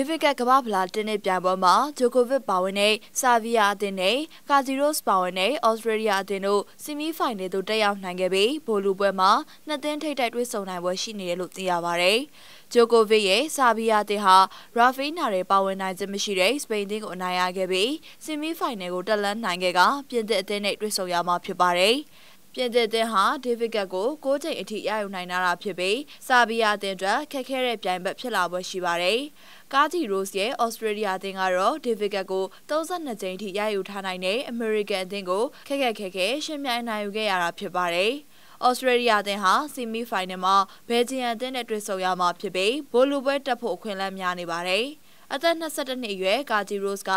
ဒေးဗစ်ကကမ္ဘာဖလားတင်းနစ်ပြိုင်ပွဲမှာဂျိုကိုဗစ်ပါဝင်တဲ့ဆာဗီယာအသင်းနဲ့ကာဂျီရိုစ်ပါဝင်တဲ့ဩစတြေးလျအသင်းတို့ဆီမီဖိုင်နယ်သို့တက်ရောက်နိုင်ခဲ့ပြီးဘိုလူပွဲမှာနှစ်သင်းထိပ်တိုက်တွေ့ဆုံနိုင်ပွဲရှိနေတယ်လို့သိရပါဗျ။ဂျိုကိုဗစ်ရဲ့ဆာဗီယာအသင်းဟာရာဖေးနာရဲ့ပါဝင်နိုင်ခြင်းမရှိတဲ့စပိန်အသင်းကိုအနိုင်ရခဲ့ပြီးဆီမီဖိုင်နယ်ကိုတက်လန်းနိုင်ခဲ့ကပြင်သစ်အသင်းနဲ့တွေ့ဆုံရမှာဖြစ်ပါတယ်။ ပြင်သစ်တဲ့ဟာဒေးဗစ်ကတ်ကို၉ချိန်အထိရယူနိုင်တာဖြစ်ပြီးဆာဘီယာတင်အတွက်ခက်ခဲတဲ့ပြိုင်ဘက်ဖြစ်လာပွဲရှိပါတယ်။ကာဂျီရိုစ်ရဲ့ဩစတြေးလျအသင်းကတော့ဒေးဗစ်ကတ်ကို32ချိန်ထိရယူထားနိုင်တဲ့အမေရိကန်အသင်းကိုခက်ခက်ခဲခဲရှင်းပြိုင်နိုင်ယူခဲ့ရတာဖြစ်ပါတယ်။ဩစတြေးလျအသင်းဟာဆီမီဖိုင်နယ်မှာဘယ်ဂျီယန်အသင်းနဲ့တွေ့ဆုံရမှာဖြစ်ပြီးဘိုလူပွဲတက်ဖို့အခွင့်အလမ်းများနေပါတယ်။ အသက်22နှစ်အရွယ်ကာဂျီရိုစ်က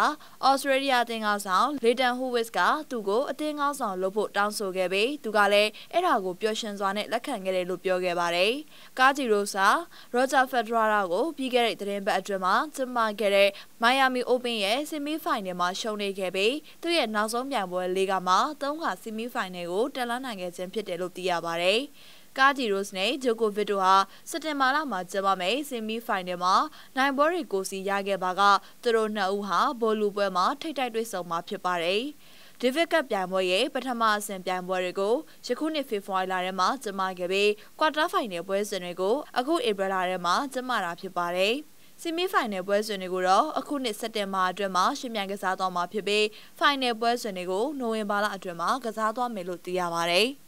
ဩစတြေးလျအသင်းကောင်းဆောင်လေတန်ဟူဝစ်ကသူ့ကိုအသင်းကောင်းဆောင်လုပ်ဖို့တောင်းဆိုခဲ့ပြီးသူကလည်းအဲ့ဒါကိုပျော်ရွှင်စွာနဲ့လက်ခံခဲ့တယ်လို့ပြောခဲ့ပါတယ်။ကာဂျီရိုစ်ကရောဂျာဖက်ဒရာရာကိုပြီးခဲ့တဲ့သတင်းပတ်အတွင်းမှာကျင်းပခဲ့တဲ့မိုင်ယာမီအိုပင်ရဲ့ဆီမီဖိုင်နယ်မှာရှုံးနေခဲ့ပြီးသူ့ရဲ့နောက်ဆုံးပြိုင်ပွဲလေးကမှ၃ခါဆီမီဖိုင်နယ်ကိုတက်လှမ်းနိုင်ခဲ့ခြင်းဖြစ်တယ်လို့သိရပါတယ်။ ကာဂျီရိုစ်နဲ့ဂျိုကိုဗစ်တို့ဟာစက်တင်ဘာလမှာကျင်းပမယ့်ဆီမီဖိုင်နယ်မှာနိုင်ပွဲတွေကိုစီရခဲ့ပါကသူတို့နှစ်ဦးဟာဘောလူပွဲမှာထိတ်တိုက်တွေ့ဆုံမှာဖြစ်ပါတယ်။ဒေးဗစ်ကပ်ပြိုင်ပွဲရဲ့ပထမအဆင့်ပြိုင်ပွဲတွေကိုယခုနှစ်ဖေဖော်ဝါရီလထဲမှာကျင်းပခဲ့ပြီးကွာတာဖိုင်နယ်ပွဲစဉ်တွေကိုအခုဧပြီလထဲမှာကျင်းပတာဖြစ်ပါတယ်။ဆီမီဖိုင်နယ်ပွဲစဉ်တွေကိုတော့အခုနှစ်စက်တင်ဘာအတွင်းမှာရှင်မြန်ကစားသွားမှာဖြစ်ပြီးဖိုင်နယ်ပွဲစဉ်တွေကိုနိုဝင်ဘာလအတွင်းမှာကစားသွားမယ်လို့သိရပါတယ်။